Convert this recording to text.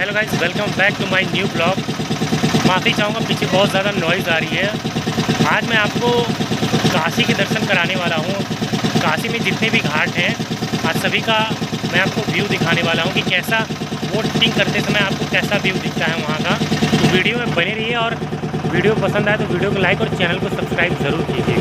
Hello guys welcome back to my new blog माफ़ी चाहूँगा, पीछे बहुत ज़्यादा नॉइज़ आ रही है। आज मैं आपको काशी के दर्शन कराने वाला हूँ। काशी में जितने भी घाट हैं आज सभी का मैं आपको व्यू दिखाने वाला हूँ कि कैसा बोटिंग करते समय आपको कैसा व्यू दिखता है वहाँ का। तो वीडियो में बने रहिए और वीडियो पसंद आए तो वीडियो को लाइक और चैनल को सब्सक्राइब ज़रूर कीजिएगा